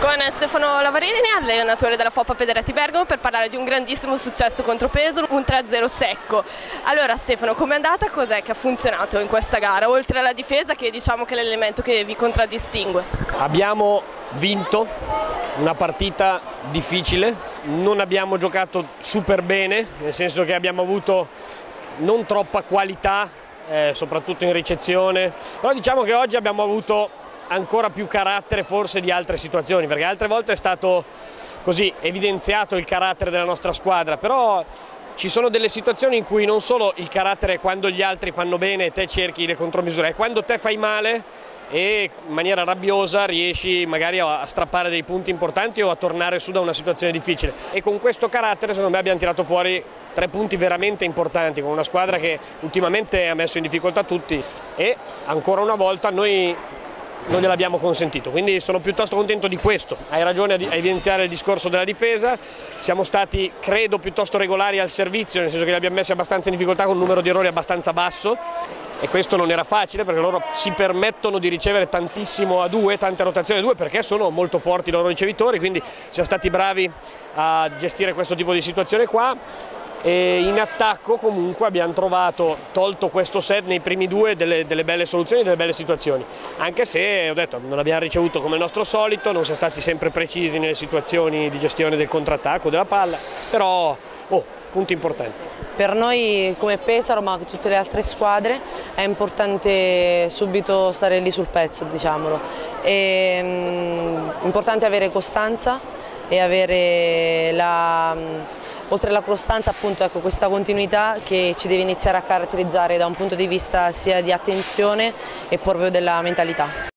Con Stefano Lavarini, allenatore della Foppa Pederetti Bergamo, per parlare di un grandissimo successo contro Pesaro, un 3-0 secco. Allora Stefano, com'è andata? Cos'è che ha funzionato in questa gara? Oltre alla difesa che diciamo che è l'elemento che vi contraddistingue. Abbiamo vinto una partita difficile, non abbiamo giocato super bene, nel senso che abbiamo avuto non troppa qualità, eh, soprattutto in ricezione, però diciamo che oggi abbiamo avuto ancora più carattere forse di altre situazioni, perché altre volte è stato così evidenziato il carattere della nostra squadra, però ci sono delle situazioni in cui non solo il carattere è quando gli altri fanno bene e te cerchi le contromisure, è quando te fai male e in maniera rabbiosa riesci magari a strappare dei punti importanti o a tornare su da una situazione difficile. E con questo carattere secondo me abbiamo tirato fuori tre punti veramente importanti con una squadra che ultimamente ha messo in difficoltà tutti e ancora una volta noi non gliel'abbiamo consentito, quindi sono piuttosto contento di questo. Hai ragione a evidenziare il discorso della difesa, siamo stati credo piuttosto regolari al servizio, nel senso che li abbiamo messi abbastanza in difficoltà con un numero di errori abbastanza basso. E questo non era facile perché loro si permettono di ricevere tantissimo a due, tante rotazioni a due perché sono molto forti i loro ricevitori, quindi siamo stati bravi a gestire questo tipo di situazione qua e in attacco comunque abbiamo trovato, tolto questo set nei primi due, delle, delle, belle soluzioni, delle belle situazioni, anche se ho detto non abbiamo ricevuto come il nostro solito, non siamo stati sempre precisi nelle situazioni di gestione del contrattacco, della palla, però oh, punti importanti. Per noi come Pesaro ma tutte le altre squadre è importante subito stare lì sul pezzo, diciamolo. È um, importante avere costanza e avere la oltre alla costanza appunto ecco, questa continuità che ci deve iniziare a caratterizzare da un punto di vista sia di attenzione e proprio della mentalità.